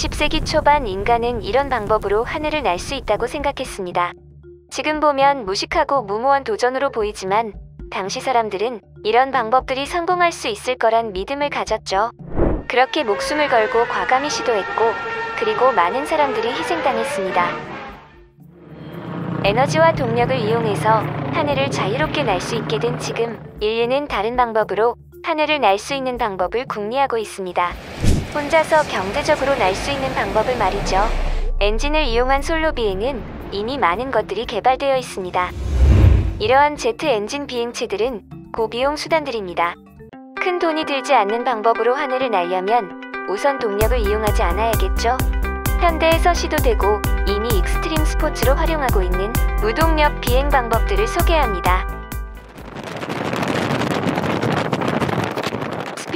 20세기 초반 인간은 이런 방법으로 하늘을 날 수 있다고 생각했습니다. 지금 보면 무식하고 무모한 도전으로 보이지만 당시 사람들은 이런 방법들이 성공할 수 있을 거란 믿음을 가졌죠. 그렇게 목숨을 걸고 과감히 시도했고 그리고 많은 사람들이 희생당했습니다. 에너지와 동력을 이용해서 하늘을 자유롭게 날 수 있게 된 지금 인류는 다른 방법으로 하늘을 날 수 있는 방법을 궁리하고 있습니다. 혼자서 경제적으로 날 수 있는 방법을 말이죠. 엔진을 이용한 솔로 비행은 이미 많은 것들이 개발되어 있습니다. 이러한 제트 엔진 비행체들은 고비용 수단들입니다. 큰 돈이 들지 않는 방법으로 하늘을 날려면 우선 동력을 이용하지 않아야겠죠? 현대에서 시도되고 이미 익스트림 스포츠로 활용하고 있는 무동력 비행 방법들을 소개합니다.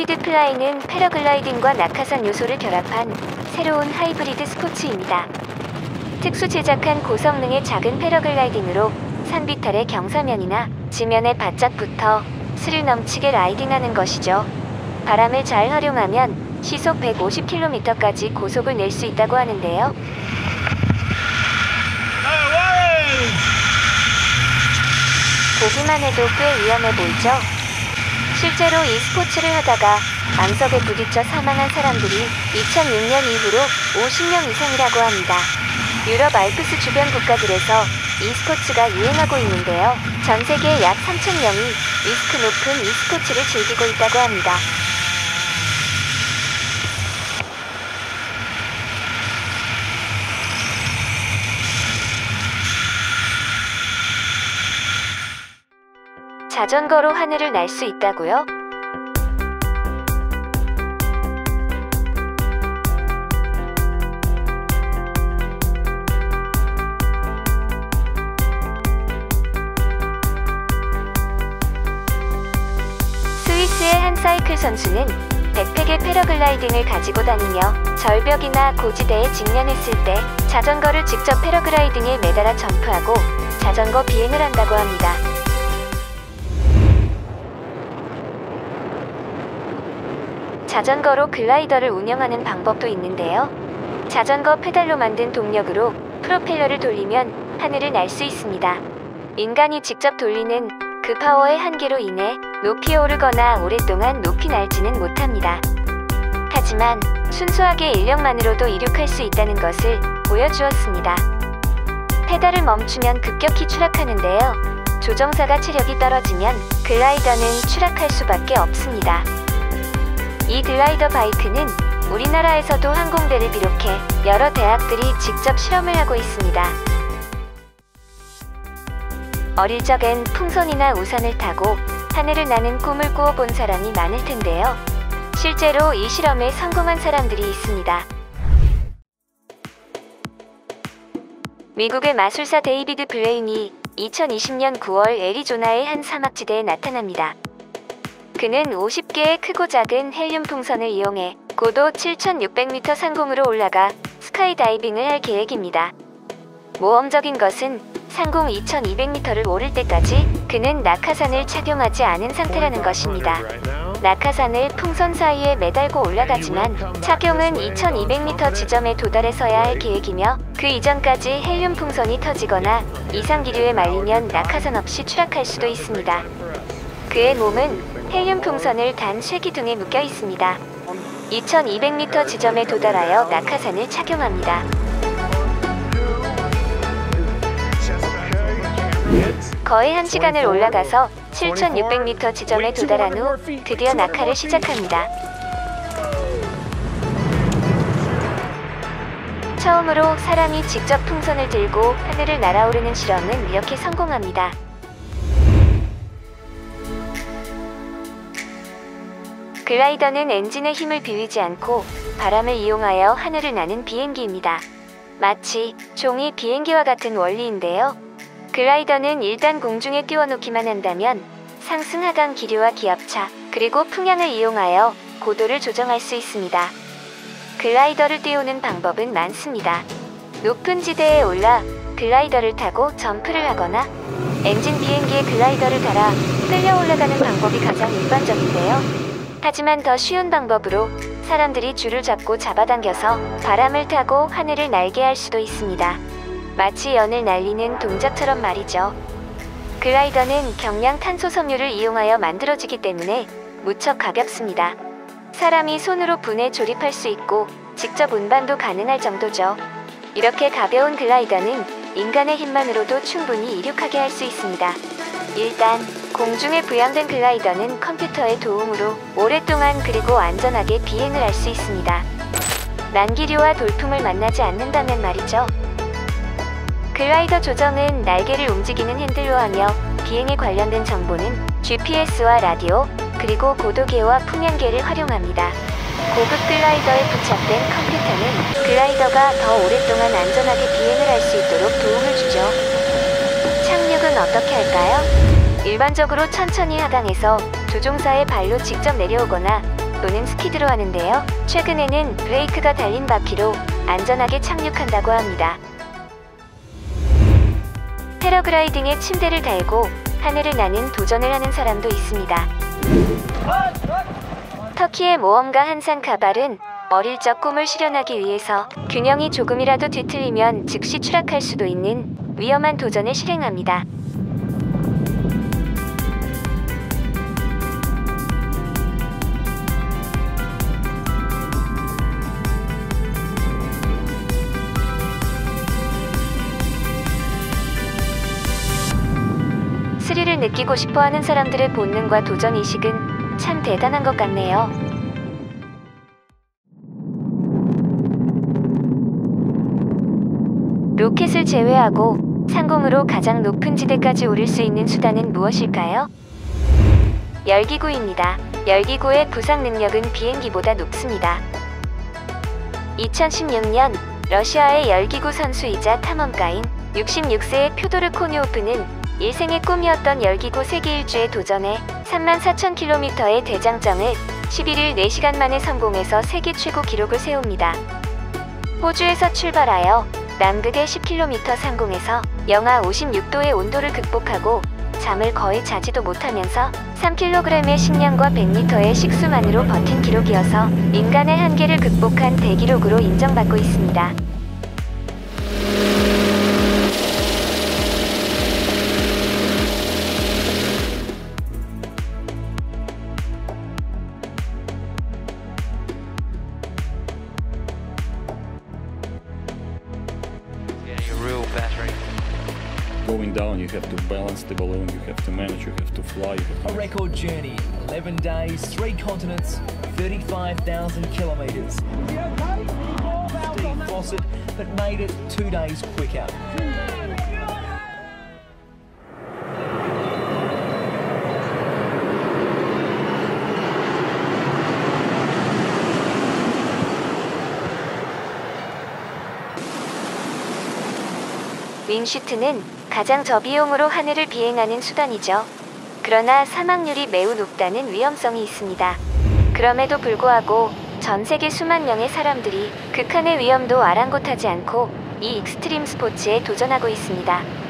스피드 플라이는 패러글라이딩과 낙하산 요소를 결합한 새로운 하이브리드 스포츠입니다. 특수 제작한 고성능의 작은 패러글라이딩으로 산비탈의 경사면이나 지면에 바짝 붙어 스릴 넘치게 라이딩하는 것이죠. 바람을 잘 활용하면 시속 150km까지 고속을 낼 수 있다고 하는데요. 보기만 해도 꽤 위험해 보이죠? 실제로 이 스포츠를 하다가 암석에 부딪혀 사망한 사람들이 2006년 이후로 50명 이상이라고 합니다. 유럽 알프스 주변 국가들에서 이 스포츠가 유행하고 있는데요. 전 세계 약 3,000명이 리스크 높은 이 스포츠를 즐기고 있다고 합니다. 자전거로 하늘을 날 수 있다고요? 스위스의 한 사이클 선수는 백팩에 패러글라이딩을 가지고 다니며 절벽이나 고지대에 직면했을 때 자전거를 직접 패러글라이딩에 매달아 점프하고 자전거 비행을 한다고 합니다. 자전거로 글라이더를 운영하는 방법도 있는데요. 자전거 페달로 만든 동력으로 프로펠러를 돌리면 하늘을 날 수 있습니다. 인간이 직접 돌리는 그 파워의 한계로 인해 높이 오르거나 오랫동안 높이 날지는 못합니다. 하지만 순수하게 인력만으로도 이륙할 수 있다는 것을 보여주었습니다. 페달을 멈추면 급격히 추락하는데요. 조정사가 체력이 떨어지면 글라이더는 추락할 수밖에 없습니다. 이 글라이더 바이크는 우리나라에서도 항공대를 비롯해 여러 대학들이 직접 실험을 하고 있습니다. 어릴 적엔 풍선이나 우산을 타고 하늘을 나는 꿈을 꾸어본 사람이 많을 텐데요. 실제로 이 실험에 성공한 사람들이 있습니다. 미국의 마술사 데이비드 블레인이 2020년 9월 애리조나의 한 사막지대에 나타납니다. 그는 50개의 크고 작은 헬륨 풍선을 이용해 고도 7,600m 상공으로 올라가 스카이다이빙을 할 계획입니다. 모험적인 것은 상공 2,200m를 오를 때까지 그는 낙하산을 착용하지 않은 상태라는 것입니다. 낙하산을 풍선 사이에 매달고 올라가지만 착용은 2,200m 지점에 도달해서야 할 계획이며 그 이전까지 헬륨 풍선이 터지거나 이상 기류에 말리면 낙하산 없이 추락할 수도 있습니다. 그의 몸은 헬륨 풍선을 단 쇠기둥에 묶여 있습니다. 2200m 지점에 도달하여 낙하산을 착용합니다. 거의 1시간을 올라가서 7600m 지점에 도달한 후 드디어 낙하를 시작합니다. 처음으로 사람이 직접 풍선을 들고 하늘을 날아오르는 실험은 이렇게 성공합니다. 글라이더는 엔진의 힘을 비우지 않고 바람을 이용하여 하늘을 나는 비행기입니다. 마치 종이 비행기와 같은 원리인데요. 글라이더는 일단 공중에 띄워놓기만 한다면 상승 하강 기류와 기압차 그리고 풍향을 이용하여 고도를 조정할 수 있습니다. 글라이더를 띄우는 방법은 많습니다. 높은 지대에 올라 글라이더를 타고 점프를 하거나 엔진 비행기에 글라이더를 달아 끌려 올라가는 방법이 가장 일반적인데요. 하지만 더 쉬운 방법으로 사람들이 줄을 잡고 잡아당겨서 바람을 타고 하늘을 날게 할 수도 있습니다. 마치 연을 날리는 동작처럼 말이죠. 글라이더는 경량 탄소 섬유를 이용하여 만들어지기 때문에 무척 가볍습니다. 사람이 손으로 분에 조립할 수 있고 직접 운반도 가능할 정도죠. 이렇게 가벼운 글라이더는 인간의 힘만으로도 충분히 이륙하게 할 수 있습니다. 일단 공중에 부양된 글라이더는 컴퓨터의 도움으로 오랫동안 그리고 안전하게 비행을 할 수 있습니다. 난기류와 돌풍을 만나지 않는다면 말이죠. 글라이더 조정은 날개를 움직이는 핸들로 하며 비행에 관련된 정보는 GPS와 라디오, 그리고 고도계와 풍향계를 활용합니다. 고급 글라이더에 부착된 컴퓨터는 글라이더가 더 오랫동안 안전하게 비행을 할 수 있도록 도움을 주죠. 착륙은 어떻게 할까요? 일반적으로 천천히 하강해서 조종사의 발로 직접 내려오거나 또는 스키드로 하는데요. 최근에는 브레이크가 달린 바퀴로 안전하게 착륙한다고 합니다. 패러글라이딩에 침대를 달고 하늘을 나는 도전을 하는 사람도 있습니다. 터키의 모험가 한산 카발은 어릴 적 꿈을 실현하기 위해서 균형이 조금이라도 뒤틀리면 즉시 추락할 수도 있는 위험한 도전을 실행합니다. 느끼고 싶어 하는 사람들의 본능과 도전 의식은 참 대단한 것 같네요. 로켓을 제외하고 상공으로 가장 높은 지대까지 오를 수 있는 수단은 무엇일까요? 열기구입니다. 열기구의 부상 능력은 비행기보다 높습니다. 2016년 러시아의 열기구 선수이자 탐험가인 66세의 표도르 코니오프는 일생의 꿈이었던 열기구 세계 일주에 도전해 34,000km의 대장정을 11일 4시간 만에 성공해서 세계 최고 기록을 세웁니다. 호주에서 출발하여 남극의 10km 상공에서 영하 56도의 온도를 극복하고 잠을 거의 자지도 못하면서 3kg의 식량과 100리터의 식수만으로 버틴 기록이어서 인간의 한계를 극복한 대기록으로 인정받고 있습니다. You have to balance the balloon, you have to manage, you have to fly, you have A record journey 11 days, 3 continents, 35,000 kilometres. Steve Fossett, but made it two days quicker. 윙슈트는 가장 저비용으로 하늘을 비행하는 수단이죠. 그러나 사망률이 매우 높다는 위험성이 있습니다. 그럼에도 불구하고 전 세계 수만 명의 사람들이 극한의 위험도 아랑곳하지 않고 이 익스트림 스포츠에 도전하고 있습니다.